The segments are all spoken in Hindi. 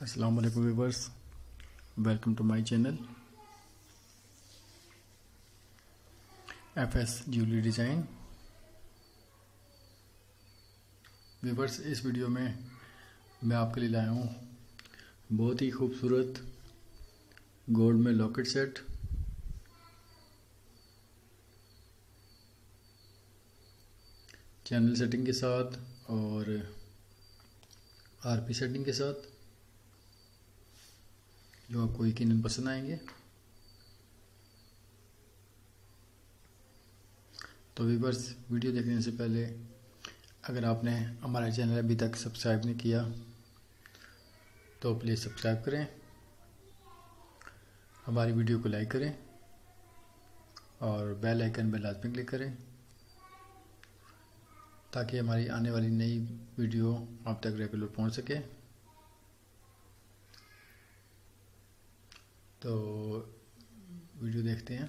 अस्सलाम वालेकुम viewers welcome to my channel F S jewellery design viewers इस वीडियो में मैं आपके लिए लाया हूँ बहुत ही खूबसूरत गोल्ड में लॉकेट सेट चैनल सेटिंग के साथ और आरपी सेटिंग के साथ. जो आपको यकीन पसंद आएँगे। तो वीवर्स वीडियो देखने से पहले, अगर आपने हमारा चैनल अभी तक सब्सक्राइब नहीं किया तो प्लीज़ सब्सक्राइब करें, हमारी वीडियो को लाइक करें, और बेल आइकन पर लाजमी क्लिक करें, ताकि हमारी आने वाली नई वीडियो आप तक रेगुलर पहुँच सके। तो वीडियो देखते हैं।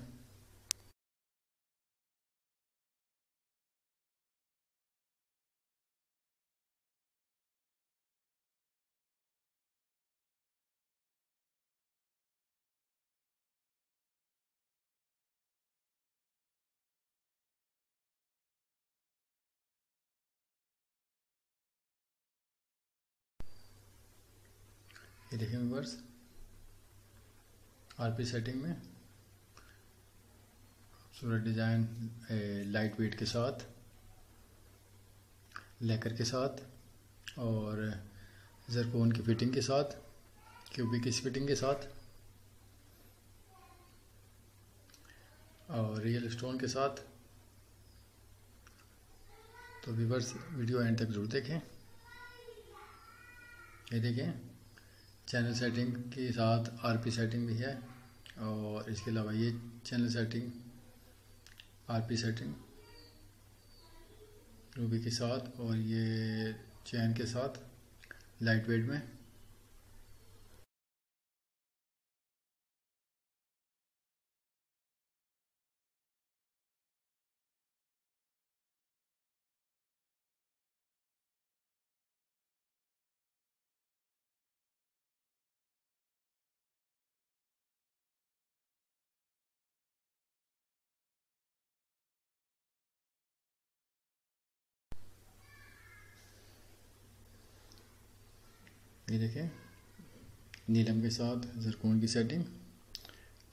ये देखें व्यूवर्स आरपी सेटिंग में। खूबसूरत डिज़ाइन लाइट वेट के साथ लेकर के साथ, और जरकोन की फिटिंग के साथ क्यूबिक की फिटिंग के साथ, और रियल स्टोन के साथ। तो व्यूवर्स वीडियो एंड तक ज़रूर देखें। ये देखें चैनल सेटिंग के साथ आरपी सेटिंग भी है। और इसके अलावा ये channel setting RP setting ruby के साथ और ये चैन के साथ लाइट वेट में। ये देखें। नीलम के साथ जरकोन की सेटिंग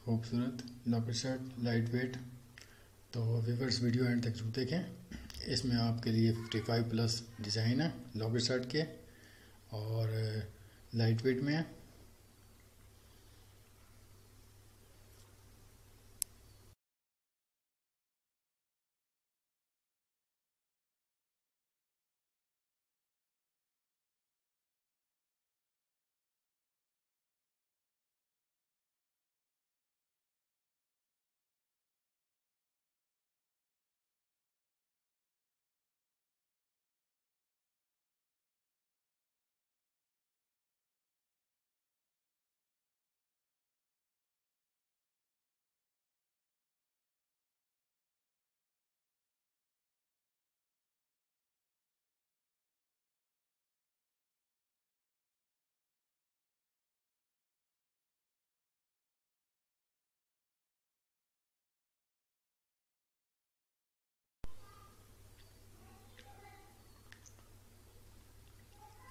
खूबसूरत लॉकेट सेट लाइट वेट तो वीवर्स वीडियो एंड तक ज़रूर देखें। इसमें आपके लिए 55 प्लस डिज़ाइन है लॉकेट शर्ट के, और लाइट वेट में है।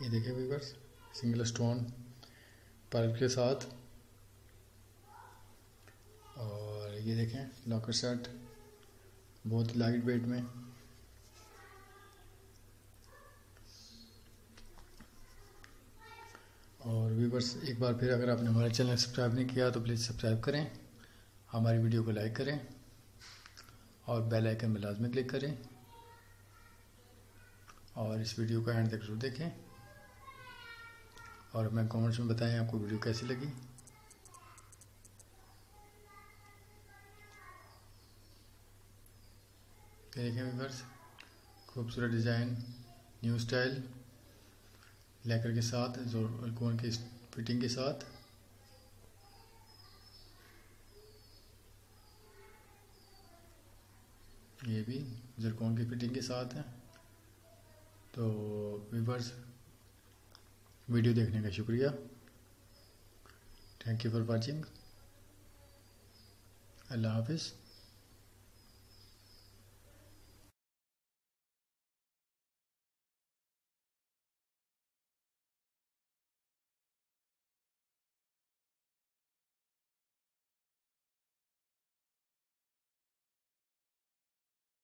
ये देखिए वीवर्स सिंगल स्टोन पर्ल के साथ। और ये देखें लॉकर सेट बहुत लाइट वेट में। और वीवर्स एक बार फिर अगर आपने हमारे चैनल सब्सक्राइब नहीं किया तो प्लीज़ सब्सक्राइब करें, हमारी वीडियो को लाइक करें, और बेल आइकन में लाजमी क्लिक करें। और इस वीडियो को एंड तक ज़रूर देखें। और मैं कमेंट्स में बताएँ आपको वीडियो कैसी लगी? देखें व्यूवर्स खूबसूरत डिज़ाइन न्यू स्टाइल लेकर के साथ जो कोन की फिटिंग के साथ। ये भी जरकोन की फिटिंग के साथ है। तो व्यूवर्स वीडियो देखने का शुक्रिया। थैंक यू फॉर वॉचिंग अल्लाह हाफिज़।